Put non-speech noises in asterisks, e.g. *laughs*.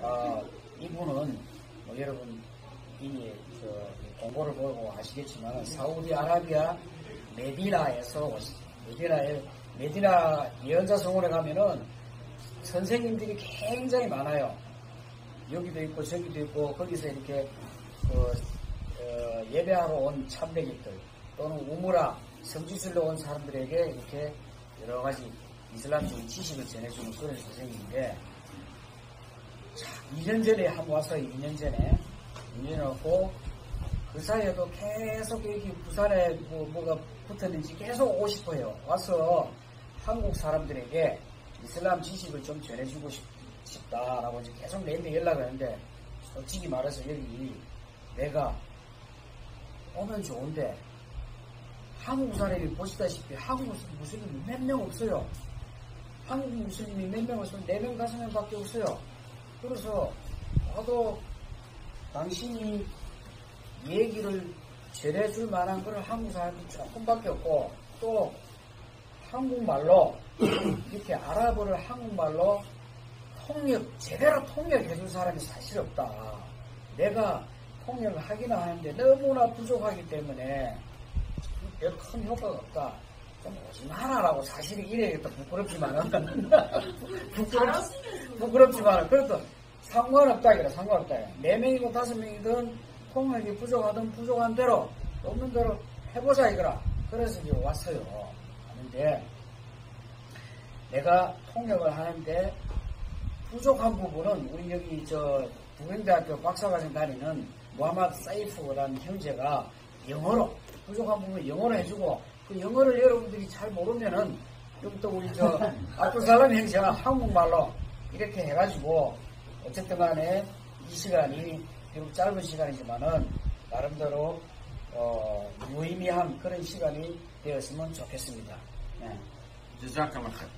어, 이분은 뭐 여러분 이미 저 공고를 보고 아시겠지만 사우디아라비아 메디나에서 메디나에 메디나 예언자 성원에 가면은 선생님들이 굉장히 많아요. 여기도 있고 저기도 있고 거기서 이렇게 그, 어, 예배하러 온 참배객들 또는 우무라 성지순례 온 사람들에게 이렇게 여러 가지 이슬람 적인 지식을 전해주는 그런 선생님인데 자, 2년 전에 한번 와서 2년 전에 2년 왔고 그 사이에도 계속 이렇게 부산에 뭐, 뭐가 붙었는지 계속 오고 싶어요. 와서 한국 사람들에게 이슬람 지식을 좀 전해주고 싶, 싶다라고 이제 계속 내일도 연락을 하는데 솔직히 말해서 여기 내가 오면 좋은데 한국 사람이 보시다시피 한국 무슬림이 몇 명 없어요. 한국 무슬림이 몇 명 없으면 4명, 5명밖에 없어요. 그래서 나도 당신이 얘기를 전해줄 만한 그런 한국 사람이 조금밖에 없고 또 한국말로 *clears throat* 이렇게 아랍어를 한국말로 통역 제대로 통역해줄 사람이 사실 없다. 내가 통역을 하기는 하는데 너무나 부족하기 때문에 별큰 효과가 없다. 좀 오지 마라라고 사실이 이래야겠다. 부끄럽지만은 부끄럽, *laughs* 부끄럽 지만은 그래도 상관없다 이래 상관없다 네 명이고 다섯 명이든 통역이 부족하든 부족한 대로 없는 대로 해보자 이거라. 그래서 이제 왔어요. 하는데 내가 통역을 하는데 부족한 부분은 우리 여기 저 부경대학교 박사과정 다니는 무하마드 사이프라는 형제가 영어로 부족한 부분 영어로 해주고 그 그 영어를 여러분들이 잘 모르면은 좀 또 우리 저 앞으로 사람 행사나 한국말로 이렇게 해가지고 어쨌든 간에 이 시간이 비록 짧은 시간이지만은 나름대로 어, 무의미한 그런 시간이 되었으면 좋겠습니다. 네. 네.